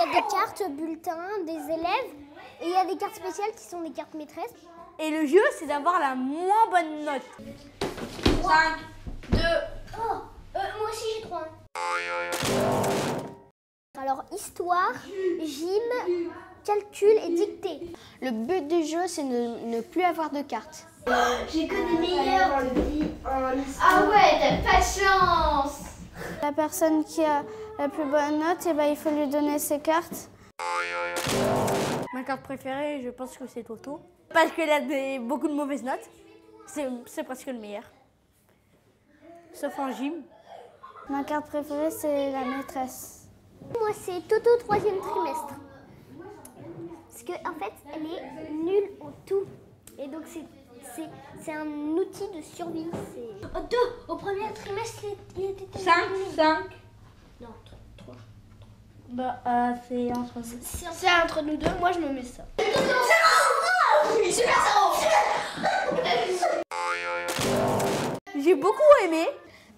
y a des cartes bulletins des élèves et il y a des cartes spéciales qui sont des cartes maîtresses. Et le jeu, c'est d'avoir la moins bonne note. 5, 2, Oh, euh, moi aussi j'ai trois. Alors histoire, gym, calcul et dictée. Le but du jeu, c'est de ne plus avoir de cartes. J'ai que des meilleurs. Ah ouais, t'as pas de chance La personne qui a la plus bonne note, eh ben, il faut lui donner ses cartes. Ma carte préférée, je pense que c'est Toto. Parce qu'elle a des, beaucoup de mauvaises notes. C'est presque le meilleur. Sauf en gym. Ma carte préférée, c'est la maîtresse. Moi c'est Toto troisième trimestre. Parce que en fait elle est nulle en tout. Et donc c'est un outil de survie. Deux au premier trimestre il il était 5, 5. Bah, euh, c'est entre C'est entre nous deux, moi je me mets ça. J'ai beaucoup aimé.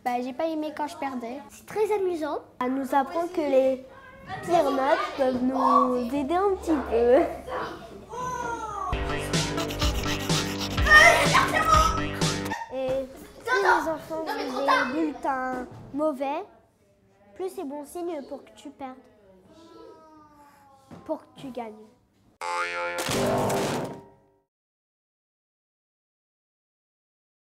Bah, j'ai pas aimé quand je perdais. C'est très amusant. Ça nous apprend que les pires notes peuvent nous aider un petit peu. Et si les enfants ont des bulletins mauvais, plus c'est bon signe pour que tu perdes. Pour que tu gagnes.